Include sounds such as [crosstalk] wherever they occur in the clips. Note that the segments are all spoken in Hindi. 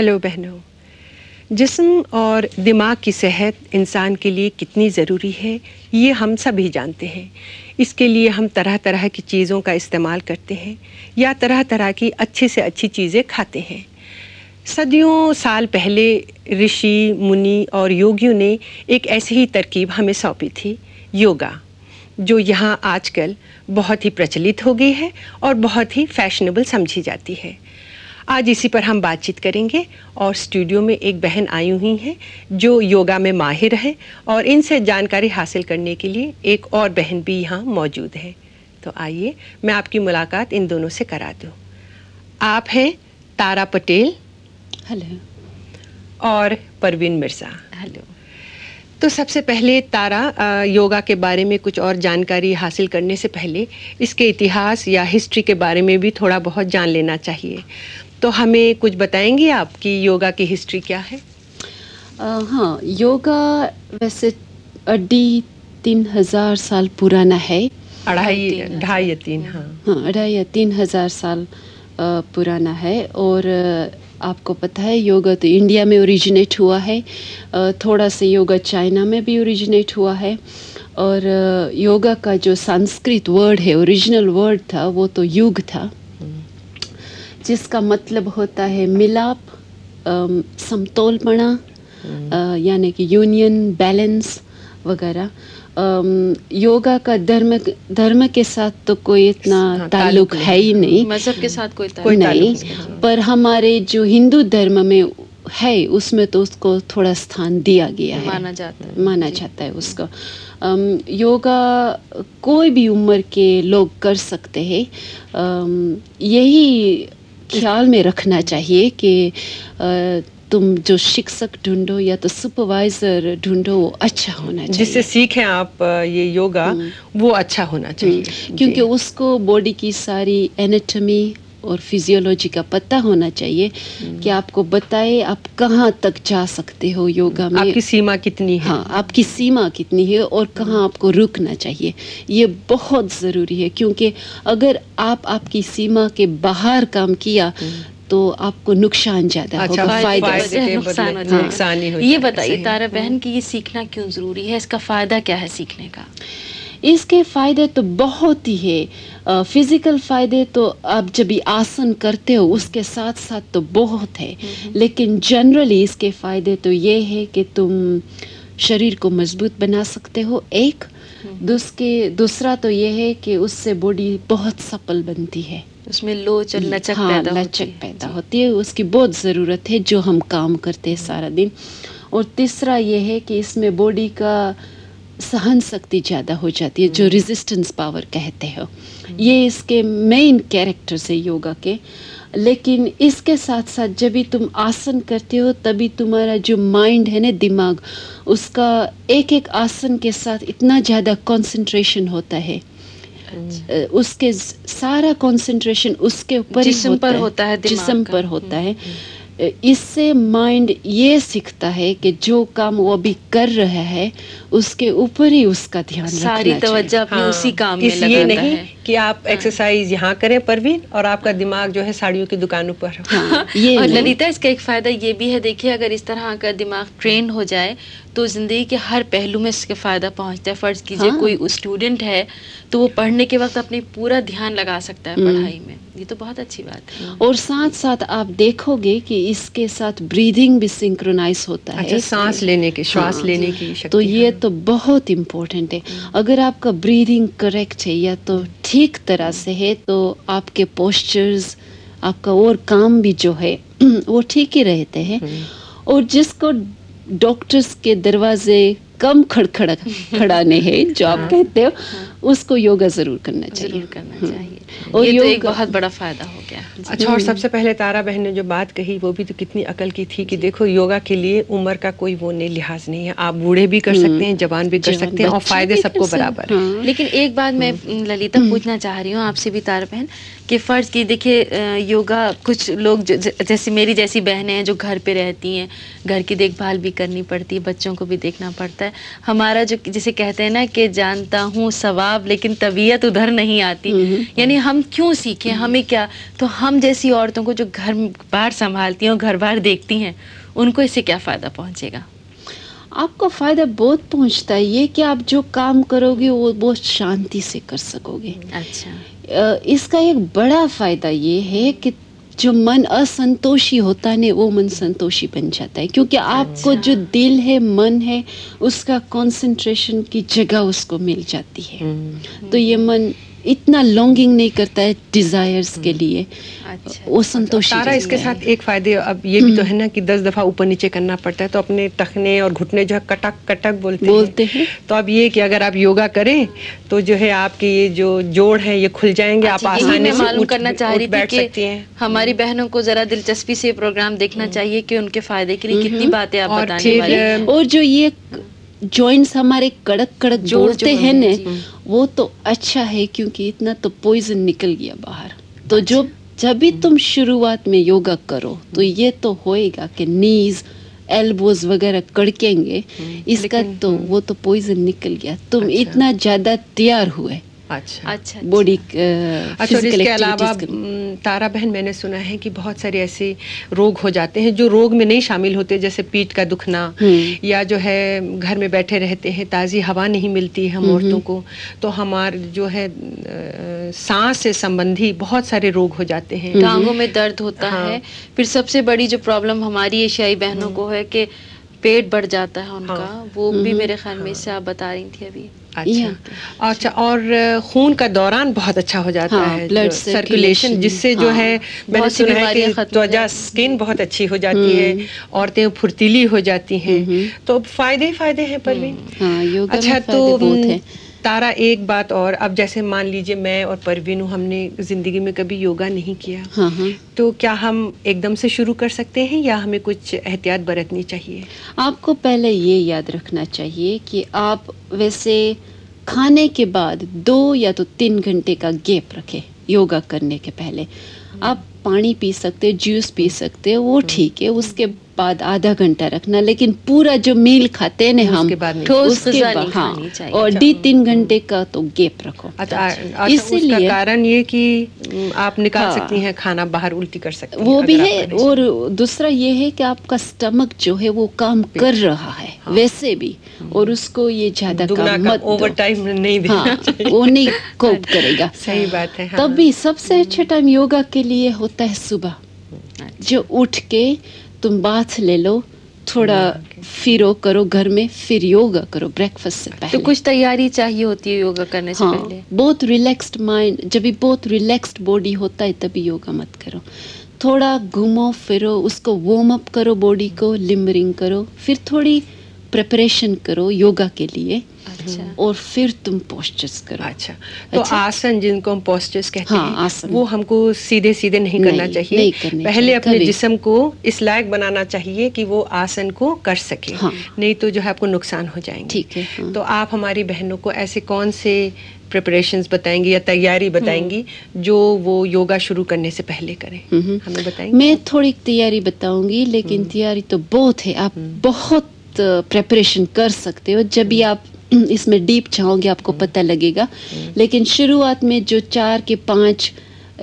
हेलो बहनों, जिस्म और दिमाग की सेहत इंसान के लिए कितनी ज़रूरी है, ये हम सभी जानते हैं। इसके लिए हम तरह तरह की चीज़ों का इस्तेमाल करते हैं या तरह तरह की अच्छी से अच्छी चीज़ें खाते हैं। सदियों साल पहले ऋषि, मुनि और योगियों ने एक ऐसी ही तरकीब हमें सौंपी थी, योगा, जो यहाँ आजकल बहुत ही प्रचलित हो गई है और बहुत ही फैशनेबल समझी जाती है। आज इसी पर हम बातचीत करेंगे और स्टूडियो में एक बहन आई हुई हैं जो योगा में माहिर है और इनसे जानकारी हासिल करने के लिए एक और बहन भी यहाँ मौजूद है। तो आइए मैं आपकी मुलाकात इन दोनों से करा दूँ। आप हैं तारा पटेल हेलो। और परवीन मिर्ज़ा। हेलो। तो सबसे पहले तारा योगा के बारे में कुछ और जानकारी हासिल करने से पहले इसके इतिहास या हिस्ट्री के बारे में भी थोड़ा बहुत जान लेना चाहिए। तो हमें कुछ बताएँगे आप कि योगा की हिस्ट्री क्या है? हाँ योगा वैसे अड्डी तीन हज़ार साल पुराना है। अढ़ाई ढाई या तीन हाँ। हाँ अढ़ाई या तीन हज़ार साल पुराना है और आपको पता है योगा तो इंडिया में ओरिजिनेट हुआ है। थोड़ा सा योगा चाइना में भी ओरिजिनेट हुआ है और योगा का जो संस्कृत वर्ड है ओरिजिनल वर्ड था वो तो युग था। जिसका मतलब होता है मिलाप समतोलपणा यानी कि यूनियन बैलेंस वगैरह। योगा का धर्म धर्म के साथ तो कोई इतना हाँ, ताल्लुक है ही नहीं। मज़हब के साथ कोई कोई नहीं। पर हमारे जो हिंदू धर्म में है उसमें तो उसको थोड़ा स्थान दिया गया है। माना जाता है। माना जाता है उसको। योगा कोई भी उम्र के लोग कर सकते हैं। यही ख्याल में रखना चाहिए कि तुम जो शिक्षक ढूंढो या तो सुपरवाइजर ढूंढो वो अच्छा होना चाहिए जिससे सीखें आप ये योगा हम्म। वो अच्छा होना चाहिए हम्म। क्योंकि उसको बॉडी की सारी एनाटॉमी और फिजियोलॉजी का पता होना चाहिए हम्म। कि आपको बताए आप कहाँ तक जा सकते हो योगा में। आपकी सीमा कितनी है? हाँ आपकी सीमा कितनी है और कहाँ आपको रुकना चाहिए। ये बहुत ज़रूरी है क्योंकि अगर आप आपकी सीमा के बाहर काम किया तो आपको नुकसान ज़्यादा अच्छा, होगा फ़ायदे नुकसान हो। नुकसान ही ये बताइए तारा बहन की ये सीखना क्यों ज़रूरी है? इसका फ़ायदा क्या है सीखने का? इसके फ़ायदे तो बहुत ही है। फ़िज़िकल फ़ायदे तो आप जब भी आसन करते हो उसके साथ साथ तो बहुत है। लेकिन जनरली इसके फ़ायदे तो ये है कि तुम शरीर को मज़बूत बना सकते हो एक। दूसके दूसरा तो ये है कि उससे बॉडी बहुत सफल बनती है। उसमें लोच और लचक हाँ, पैदा लचक होती पैदा होती है उसकी बहुत ज़रूरत है जो हम काम करते हैं सारा दिन। और तीसरा ये है कि इसमें बॉडी का सहन शक्ति ज़्यादा हो जाती है जो रेजिस्टेंस पावर कहते हो। ये इसके मेन कैरेक्टर्स है योगा के। लेकिन इसके साथ साथ जब भी तुम आसन करते हो तभी तुम्हारा जो माइंड है ना दिमाग उसका एक एक आसन के साथ इतना ज़्यादा कंसंट्रेशन होता है। अच्छा। उसके सारा कंसंट्रेशन उसके ऊपर जिस्म पर होता है। जिस्म पर होता है। हम्म, हम्म। इससे माइंड ये सीखता है कि जो काम वो अभी कर रहा है उसके ऊपर ही उसका ध्यान सारी तवज्जो हाँ, उसी काम में इसलिए नहीं है। कि आप हाँ। एक्सरसाइज यहाँ करें परवीन और आपका दिमाग जो है साड़ियों की दुकानों पर हाँ, ये और ललिता इसका एक फ़ायदा ये भी है देखिए अगर इस तरह का दिमाग ट्रेन हो जाए तो ज़िंदगी के हर पहलू में इसके फ़ायदा पहुँचता है फ़र्ज़ कीजिए हाँ। कोई स्टूडेंट है तो वो पढ़ने के वक्त अपनी पूरा ध्यान लगा सकता है हम्म। पढ़ाई में ये तो बहुत अच्छी बात है और साथ साथ आप देखोगे कि इसके साथ ब्रीदिंग भी सिंक्रोनाइज होता है अच्छा, सांस लेने की श्वास हाँ, लेने की शक्ति तो ये हाँ। तो बहुत इम्पोर्टेंट है हम्म। अगर आपका ब्रीदिंग करेक्ट है या तो ठीक तरह से है तो आपके पोस्चर्स आपका और काम भी जो है [clears throat] वो ठीक ही रहते हैं हम्म। और जिसको डॉक्टर्स के दरवाजे कम खड़खड़ [laughs] खड़ाने हैं जो आप हाँ। कहते हो हाँ। उसको योगा ज़रूर करना चाहिए। ज़रूर करना हम्म। चाहिए। और ये तो एक बहुत बड़ा फ़ायदा हो गया। अच्छा और सबसे पहले तारा बहन ने जो बात कही वो भी तो कितनी अकल की थी कि देखो योगा के लिए उम्र का कोई वो नहीं लिहाज नहीं है। आप बूढ़े भी कर सकते हैं जवान भी कर सकते हैं और फ़ायदे सबको बराबर हाँ। लेकिन एक बात मैं हम्म। ललिता पूछना चाह रही हूँ आपसे भी तारा बहन कि फ़र्ज़ की देखिए योगा कुछ लोग जैसे मेरी जैसी बहनें हैं जो घर पे रहती हैं घर की देखभाल भी करनी पड़ती है बच्चों को भी देखना पड़ता है। है हमारा जो जिसे कहते हैं ना कि जानता हूँ सवाब लेकिन तबीयत उधर नहीं आती। यानी हम क्यों सीखें? हमें क्या? तो हम जैसी औरतों को जो घर बार संभालती हैं और घर बार देखती हैं उनको इससे क्या फ़ायदा पहुँचेगा? आपको फ़ायदा बहुत पहुँचता है। ये कि आप जो काम करोगे वो बहुत शांति से कर सकोगे। अच्छा। इसका एक बड़ा फ़ायदा ये है कि जो मन असंतोषी होता है वो मन संतोषी बन जाता है क्योंकि आपको जो अच्छा। दिल है मन है उसका कंसंट्रेशन की जगह उसको मिल जाती है हम्म। तो ये मन इतना लॉन्गिंग नहीं करता है डिजायर्स के लिए। अच्छा, वो संतोष तारा इसके साथ एक फ़ायदे अब ये भी तो है ना कि दस दफ़ा ऊपर नीचे करना पड़ता है तो अपने टखने और घुटने जो है कटक कटक बोलते बोलते हैं, हैं? तो अब ये कि अगर आप योगा करें तो जो है आपके ये जो जोड़ है ये खुल जाएँगे अच्छा, आप आसानी से मालूम करना चाह रही बैठ सकती हैं। हमारी बहनों को जरा दिलचस्पी से प्रोग्राम देखना हम्म। चाहिए कि उनके फ़ायदे के लिए कितनी बातें आप बताने वाले और जो ये जॉइंट्स हमारे कड़क कड़क जोड़ते हैं ना वो तो अच्छा है क्योंकि इतना तो पॉइजन निकल गया बाहर तो अच्छा। जो जब भी तुम शुरुआत में योगा करो तो ये तो होएगा कि नीज एल्बोज वगैरह कड़केंगे हम्म, इसका तो हम्म। वो तो पॉइजन निकल गया तुम अच्छा। इतना ज़्यादा तैयार हुए अच्छा अच्छा। बॉडी अच्छा। इसके अलावा तारा बहन मैंने सुना है कि बहुत सारे ऐसे रोग हो जाते हैं जो रोग में नहीं शामिल होते जैसे पीठ का दुखना हम्म। या जो है घर में बैठे रहते हैं ताज़ी हवा नहीं मिलती है हम हम्म, औरतों हम्म। को तो हमारे जो है सांस से संबंधी बहुत सारे रोग हो जाते हैं। टांगों में दर्द होता हाँ। है। फिर सबसे बड़ी जो प्रॉब्लम हमारी एशियाई बहनों को है कि पेट बढ़ जाता है उनका हाँ। वो भी मेरे ख्याल में इससे आप बता रही थी अभी। अच्छा। अच्छा और खून का दौरान बहुत अच्छा हो जाता हाँ, है ब्लड सर्कुलेशन जिससे हाँ, जो है मैंने सुना है कि त्वचा स्किन बहुत अच्छी हो जाती है हम्म। औरतें फुर्तीली हो जाती हैं। हम्म, हम्म। तो फ़ायदे ही फ़ायदे हैं परवीन। हाँ, अच्छा तो तारा एक बात और अब जैसे मान लीजिए मैं और परवीन हमने ज़िंदगी में कभी योगा नहीं किया हाँ हाँ। तो क्या हम एकदम से शुरू कर सकते हैं या हमें कुछ एहतियात बरतनी चाहिए आपको पहले ये याद रखना चाहिए कि आप वैसे खाने के बाद दो या तो तीन घंटे का गैप रखें योगा करने के पहले आप पानी पी सकते जूस पी सकते वो हम्म। ठीक है उसके बाद आधा घंटा रखना लेकिन पूरा जो मील खाते हैं हम उसके बाद बाद हाँ और डी अच्छा। तीन घंटे का तो गैप रखो। अच्छा, अच्छा इसीलिए कारण ये कि आप निकाल हाँ, सकती हैं खाना बाहर उल्टी कर सकती वो भी है और दूसरा ये है कि आपका स्टमक जो है वो काम कर रहा है हाँ, वैसे भी हम्म। और उसको ये ज़्यादा काम मत ओवर टाइम नहीं हाँ, वो नहीं कोप [laughs] करेगा। सही बात है हाँ। तभी सबसे अच्छा टाइम योगा के लिए होता है सुबह। अच्छा। जो उठ के तुम बाथ ले लो थोड़ा फिरो करो घर में फिर योगा करो ब्रेकफास्ट से पहले। तो कुछ तैयारी चाहिए होती है योगा करने से हाँ, पहले? बहुत रिलैक्स्ड माइंड जब भी बहुत रिलैक्स्ड बॉडी होता है तभी योगा मत करो। थोड़ा घूमो फिरो उसको वार्म अप करो बॉडी को लिमरिंग करो फिर थोड़ी प्रिपरेशन करो योगा के लिए अच्छा। और फिर तुम पोस्टर्स करो। अच्छा। तो अच्छा? आसन जिनको हम पोस्टर्स कहते हाँ, हैं आसन। वो हमको सीधे सीधे नहीं, नहीं करना चाहिए। नहीं करने पहले अपने जिस्म को इस लायक बनाना चाहिए कि वो आसन को कर सके। हाँ, नहीं तो जो है आपको नुकसान हो जाएँगे। ठीक है हाँ, तो आप हमारी बहनों को ऐसे कौन से प्रिपरेशंस बताएँगी या तैयारी हम्म। बताएँगी जो वो योगा शुरू करने से पहले करें? हम्म। हमें बताएँगे। मैं थोड़ी तैयारी बताऊँगी लेकिन हम्म। तैयारी तो बहुत है। आप बहुत प्रेपरेशन कर सकते हो जब भी आप [clears throat] इसमें डीप जाओगे आपको हम्म। पता लगेगा हम्म। लेकिन शुरुआत में जो चार के पाँच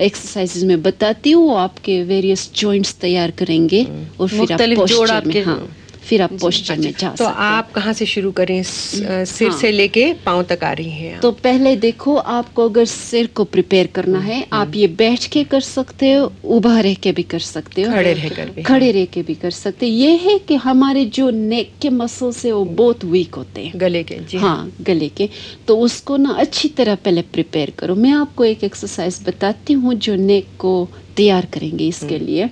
एक्सरसाइजेज में बताती हूँ वो आपके वेरियस जॉइंट्स तैयार करेंगे हम्म। और फिर आप पोस्चर में हाँ फिर आप पोस्टर में जा तो आप कहाँ से शुरू करें? सिर हाँ। से लेके पाँव तक आ रही हैं तो पहले देखो आपको अगर सिर को प्रिपेयर करना है हम्म। आप ये बैठ के कर सकते हो उभा रह के भी कर सकते हो। खड़े रह कर खड़े रह के भी कर सकते हो। ये है कि हमारे जो नेक के मसल से वो बहुत वीक होते हैं। गले के जी। हाँ गले के। तो उसको ना अच्छी तरह पहले प्रिपेयर करो। मैं आपको एक एक्सरसाइज बताती हूँ जो नेक को तैयार करेंगे इसके हम्म। लिए।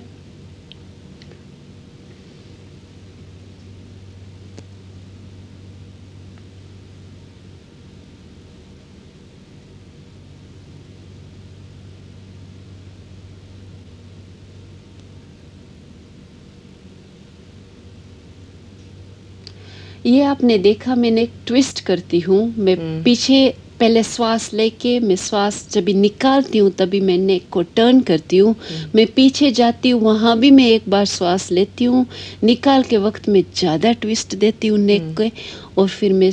ये आपने देखा मैंने ट्विस्ट करती हूँ। मैं हम्म। पीछे पहले श्वास लेके मैं श्वास जब निकालती हूँ तभी मैं नेक को टर्न करती हूँ। मैं पीछे जाती हूँ वहाँ भी मैं एक बार श्वास लेती हूँ। निकाल के वक्त में ज़्यादा ट्विस्ट देती हूँ नेक के और फिर मैं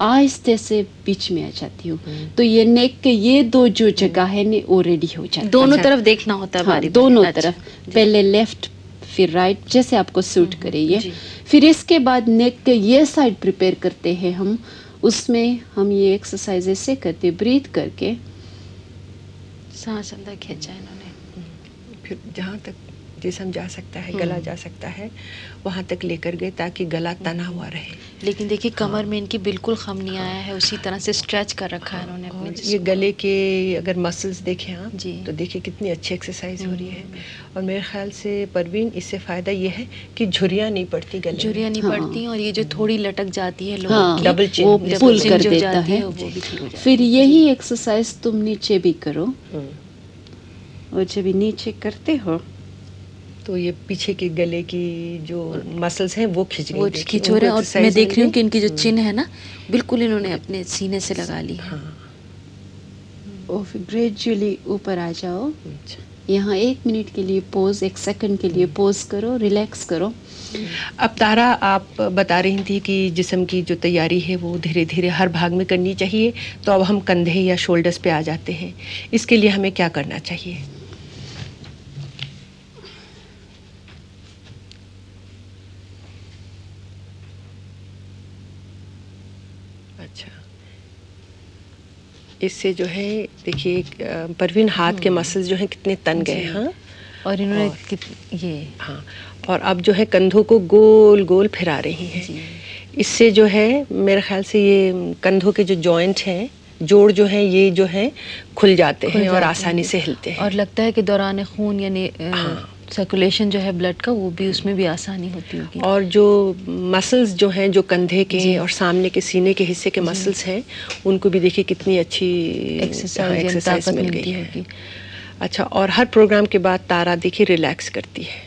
आहिस्ते से बीच में आ जाती हूँ। तो ये नेक के ये दो जो जगह है ने वो रेडी हो जाती दोनों अच्छा। तरफ़ देखना होता है हाँ, दोनों अच्छा, तरफ़। पहले लेफ़्ट फिर राइट जैसे आपको सूट करे ये। फिर इसके बाद नेक के ये साइड प्रिपेयर करते हैं हम। उसमें हम ये एक्सरसाइज ऐसे करते ब्रीथ करके। सांस अंदर खींचा इन्होंने। फिर जहाँ तक जिसम जा सकता है गला जा सकता है वहाँ तक लेकर गए ताकि गला तना हुआ रहे। लेकिन देखिए कमर में इनकी बिल्कुल खम नहीं आया है उसी तरह से स्ट्रेच कर रखा है इन्होंने अपने और ये गले के अगर मसल्स देखें आप जी। तो देखिए कितनी अच्छी एक्सरसाइज हो रही है। और मेरे ख्याल से परवीन इससे फ़ायदा ये है कि झुर्रियाँ नहीं पड़ती गले में। झुर्रियाँ नहीं हाँ। पड़ती और ये जो थोड़ी लटक जाती है लोगों हाँ। डबल चिन, पुल कर देता है। हो फिर यही एक्सरसाइज तुम नीचे भी करो। हम्म। और जब नीचे करते हो तो ये पीछे के गले की जो मसल्स हैं वो खिंच गई वो खिंचो रहे हैं और मैं देख रही हूँ कि इनकी जो चिन्ह है ना बिल्कुल इन्होंने अपने सीने से लगा ली है। हाँ और फिर ग्रेजुअली ऊपर आ जाओ। अच्छा। यहाँ एक मिनट के लिए पोज एक सेकंड के लिए पोज करो रिलैक्स करो। अब तारा आप बता रही थी कि जिसम की जो तैयारी है वो धीरे धीरे हर भाग में करनी चाहिए। तो अब हम कंधे या शोल्डर्स पे आ जाते हैं। इसके लिए हमें क्या करना चाहिए? अच्छा। इससे जो है देखिए परवीन हाथ के मसल्स जो हैं कितने तन गए हाँ? और इन्होंने और- ये। हाँ और अब जो है कंधों को गोल गोल फिरा रही हैं। इससे जो है मेरे ख्याल से ये कंधों के जो जॉइंट हैं जोड़ जो है ये जो है खुल जाते हैं और आसानी से हिलते हैं। और लगता है कि दौरान खून यानी हाँ। सर्कुलेशन जो है ब्लड का वो भी उसमें भी आसानी होती होगी। और जो मसल्स जो हैं जो कंधे के और सामने के सीने के हिस्से के मसल्स हैं उनको भी देखिए कितनी अच्छी हाँ, एक्सरसाइज ताकत मिल गई है। होगी। अच्छा और हर प्रोग्राम के बाद तारा देखिए रिलैक्स करती है।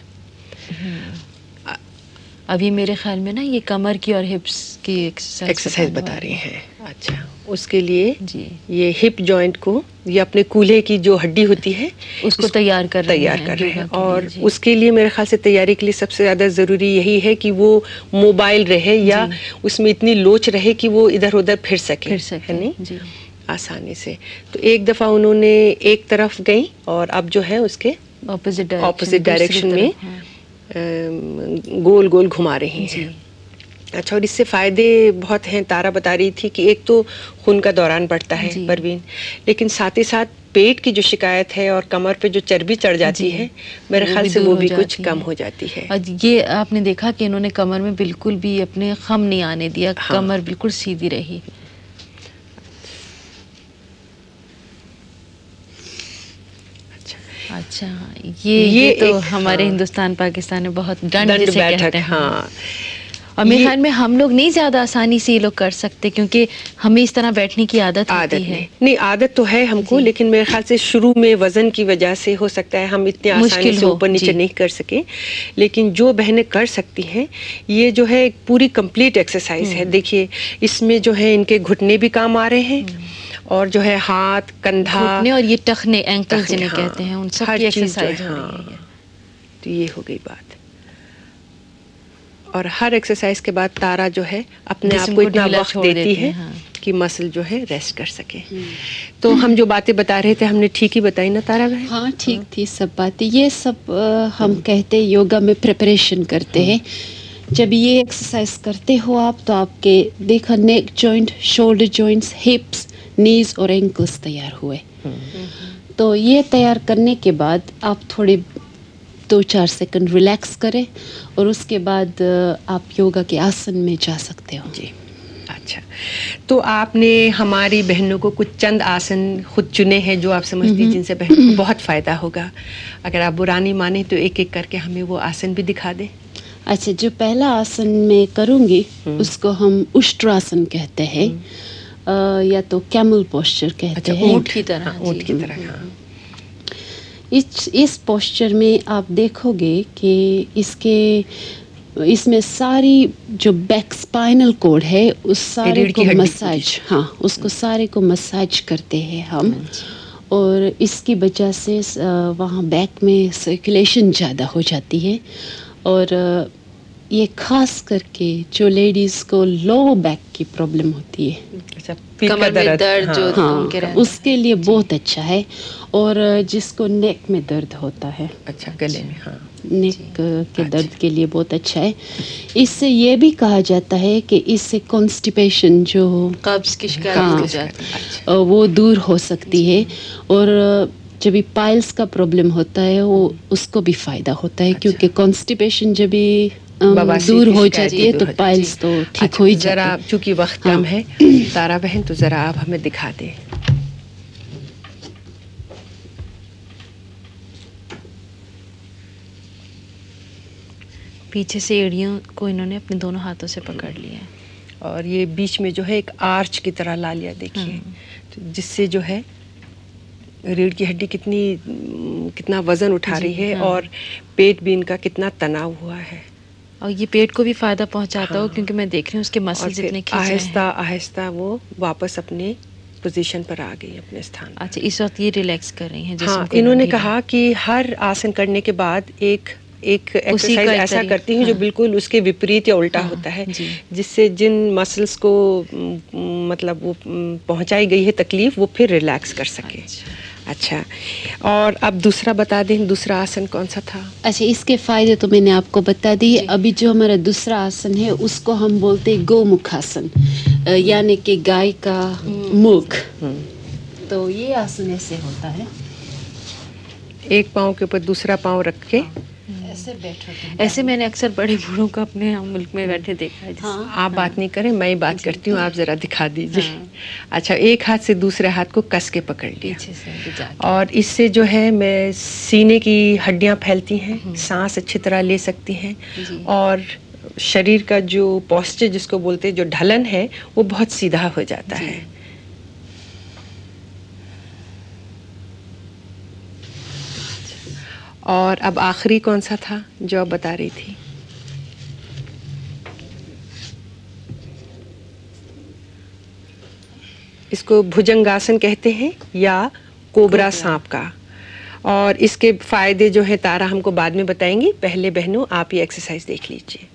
अभी मेरे ख्याल में ना ये कमर की और हिप्स की एक्सरसाइज बता रही हैं। अच्छा। उसके लिए जी। ये हिप जॉइंट को ये अपने कूल्हे की जो हड्डी होती है उसको तैयार कर रही तैयार कर रहे हैं। और उसके लिए मेरे ख्याल से तैयारी के लिए सबसे ज़्यादा ज़रूरी यही है कि वो मोबाइल रहे या उसमें इतनी लोच रहे कि वो इधर उधर फिर सके फिर सके है नहीं? जी। आसानी से। तो एक दफ़ा उन्होंने एक तरफ़ गई और अब जो है उसके ऑपोजिट ऑपोजिट डायरेक्शन में गोल गोल घुमा रही हैं। अच्छा और इससे फ़ायदे बहुत हैं। तारा बता रही थी कि एक तो खून का दौरान बढ़ता है परवीन लेकिन साथ ही साथ पेट की जो शिकायत है और कमर पे जो चर्बी चढ़ जाती है मेरे ख्याल से वो भी कुछ कम हो। जाती है। ये आपने देखा कि इन्होंने कमर में बिल्कुल भी अपने खम नहीं आने दिया हाँ। कमर बिल्कुल सीधी रही। अच्छा ये ये, ये तो हमारे हाँ। हिंदुस्तान पाकिस्तान में बहुत दंड दंड जिसे बैठक हैं। हाँ और मेरे ख्याल में हम लोग नहीं ज़्यादा आसानी से ये लोग कर सकते क्योंकि हमें इस तरह बैठने की आदत आदत होती है। नहीं। आदत तो है हमको लेकिन मेरे ख्याल से शुरू में वज़न की वजह से हो सकता है हम इतने आसानी से ऊपर नीचे नहीं कर सके। लेकिन जो बहनें कर सकती हैं ये जो है एक पूरी कंप्लीट एक्सरसाइज है। हम्म। देखिए इसमें जो है इनके घुटने भी काम आ रहे हैं और जो है हाथ कंधा घुटने और ये टखने एंकल जिन्हें हाँ, कहते हैं उन सब की एक्सरसाइज हो हाँ। रही है। तो ये हो गई बात। और हर एक्सरसाइज के बाद तारा जो है अपने आप को इतना वक्त देती है है। कि मसल जो है रेस्ट कर सके। तो हम जो बातें बता रहे थे हमने ठीक ही बताई ना तारा बहन हाँ ठीक थी सब बातें। ये सब हम कहते हैं योगा में प्रिपरेशन करते हैं। जब ये एक्सरसाइज करते हो आप तो आपके देखा neck joint shoulder joints hips knees और एंकल्स तैयार हुए। तो ये तैयार करने के बाद आप थोड़े दो चार सेकंड रिलैक्स करें और उसके बाद आप योगा के आसन में जा सकते हो। जी अच्छा। तो आपने हमारी बहनों को कुछ चंद आसन खुद चुने हैं जो आप समझती हैं जिनसे बहनों को बहुत फ़ायदा होगा। अगर आप बुरानी माने तो एक एक करके हमें वो आसन भी दिखा दें। अच्छा जो पहला आसन मैं करूँगी उसको हम उष्ट्रासन कहते हैं। या तो कैमल पोस्चर कहते अच्छा हैं। ऊँट की तरह, हाँ, ऊँट की तरह हाँ। इस इस पोस्चर में आप देखोगे कि इसके इसमें सारी जो बैक स्पाइनल कोड है उस सारे को मसाज हाँ उसको सारे को मसाज करते हैं हम। और इसकी वजह से वहाँ बैक में सर्कुलेशन ज़्यादा हो जाती है। और ये खास करके जो लेडीज़ को लो बैक की प्रॉब्लम होती है। अच्छा कमर में दर्द हाँ, जो- हाँ। उनके रहते उसके लिए बहुत अच्छा है और जिसको नेक में दर्द होता है। अच्छा गले में हाँ। नेक के दर्द के लिए बहुत अच्छा है। इससे ये भी कहा जाता है कि इससे कॉन्स्टिपेशन जो कब्ज की शिकायत हाँ। हो जाती है। अच्छा। वो दूर हो सकती है और जब भी पाइल्स का प्रॉब्लम होता है वो उसको भी फ़ायदा होता है क्योंकि कॉन्स्टिपेशन जब भी दूर हो जाती है तो हो पाइल्स तो ठीक अच्छा, हो ही जरा जाती है चूँकि वक्त हाँ। कम है तारा बहन तो जरा आप हमें दिखा दें पीछे से एड़ियों को इन्होंने अपने दोनों हाथों से पकड़ लिया है और ये बीच में जो है एक आर्च की तरह ला लिया देखिए हाँ। तो जिससे जो है रीढ़ की हड्डी कितनी कितना वज़न उठा रही है हाँ। और पेट भी इनका कितना तनाव हुआ है और ये पेट को भी फ़ायदा पहुंचाता हाँ। हो। क्योंकि मैं देख रही हूँ उसके मसल्स इतने आहिस्ता आहिस्ता वो वापस अपने पोजीशन पर आ गई अपने स्थान अच्छा इस वक्त ये रिलैक्स कर रही हैं जिस्म हाँ इन्होंने कहा कि हर आसन करने के बाद एक एक एक्सरसाइज ऐसा करती हूँ हाँ। जो। बिल्कुल उसके विपरीत या उल्टा हाँ, होता है जिससे जिन मसल्स को मतलब वो पहुंचाई गई है तकलीफ़ वो फिर रिलैक्स कर सके अच्छा और अब दूसरा बता दें दूसरा आसन कौन सा था? अच्छा इसके फ़ायदे तो मैंने आपको बता दिए। अभी जो हमारा दूसरा आसन है उसको हम बोलते हैं गोमुखासन। आसन यानी कि गाय का मुख। तो ये आसन ऐसे होता है। एक पाँव के ऊपर दूसरा पाँव रख के ऐसे बैठो ऐसे मैंने अक्सर बड़े बूढ़ों को अपने यहाँ मुल्क में बैठे देखा है। हाँ आप हाँ, बात नहीं करें मैं ही बात करती हूँ आप जरा दिखा दीजिए। हाँ। अच्छा एक हाथ से दूसरे हाथ को कस के पकड़ लिया। से और इससे जो है मैं सीने की हड्डियाँ फैलती हैं सांस अच्छी तरह ले सकती हैं। और शरीर का जो पॉस्चर जिसको बोलते हैं जो ढलन है वो बहुत सीधा हो जाता है। और अब आखिरी कौन सा था जो आप बता रही थी? इसको भुजंगासन कहते हैं या कोबरा सांप का। और इसके फ़ायदे जो है तारा हमको बाद में बताएँगी। पहले बहनों आप ये एक्सरसाइज देख लीजिए।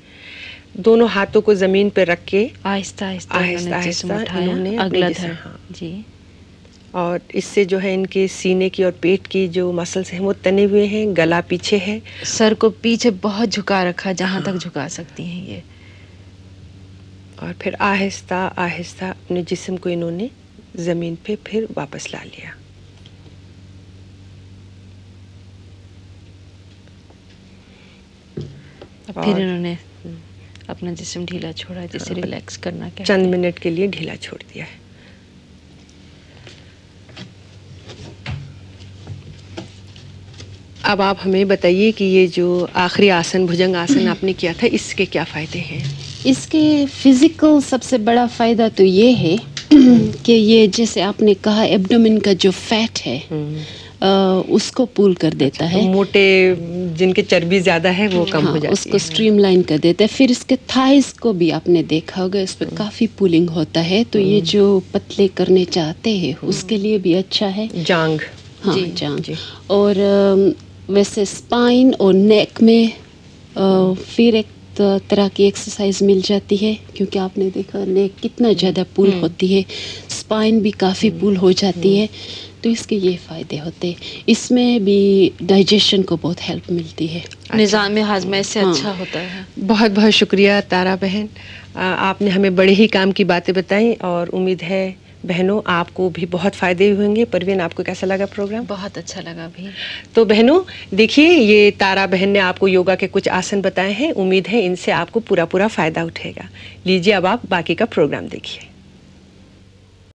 दोनों हाथों को ज़मीन पर रख के आहिस्ता आहिस्ता आहिस्ता- आहिस्ता इन्होंने अगला हाँ। जी। और इससे जो है इनके सीने की और पेट की जो मसल्स हैं वो तने हुए हैं गला पीछे है। सर को पीछे बहुत झुका रखा जहाँ तक झुका सकती हैं ये। और फिर आहिस्ता आहिस्ता अपने जिस्म को इन्होंने ज़मीन पे फिर वापस ला लिया। फिर इन्होंने अपना जिस्म ढीला छोड़ा जिसे रिलैक्स करना क्या चंद मिनट के लिए ढीला छोड़ दिया है। अब आप हमें बताइए कि ये जो आखिरी आसन भुजंग आसन आपने किया था इसके क्या फ़ायदे हैं? इसके फ़िज़िकल सबसे बड़ा फ़ायदा तो ये है कि ये जैसे आपने कहा एब्डोमेन का जो फैट है अ, उसको पुल कर देता है। मोटे जिनके चर्बी ज़्यादा है वो कम हाँ, हो जाती उसको स्ट्रीमलाइन कर देता है। फिर इसके थाइस को भी आपने देखा होगा इस पर काफ़ी पुलिंग होता है। तो ये जो पतले करने चाहते हैं उसके लिए भी अच्छा है। जांग हाँ जी, जान जी। और वैसे स्पाइन और नेक में फिर एक तरह की एक्सरसाइज मिल जाती है क्योंकि आपने देखा नेक कितना ज़्यादा पुल होती है स्पाइन भी काफ़ी पुल हो जाती है तो इसके ये फ़ायदे होते हैं। इसमें भी डाइजेशन को बहुत हेल्प मिलती है। निज़ाम हाजमा इससे हाँ। अच्छा होता है। बहुत बहुत शुक्रिया तारा बहन। आपने हमें बड़े ही काम की बातें बताई और उम्मीद है बहनों आपको भी बहुत फ़ायदे होंगे। परवीन आपको कैसा लगा प्रोग्राम बहुत अच्छा लगा भी तो बहनों देखिए ये तारा बहन ने आपको योगा के कुछ आसन बताए हैं। उम्मीद है इनसे आपको पूरा पूरा फ़ायदा उठेगा। लीजिए अब आप बाकी का प्रोग्राम देखिए।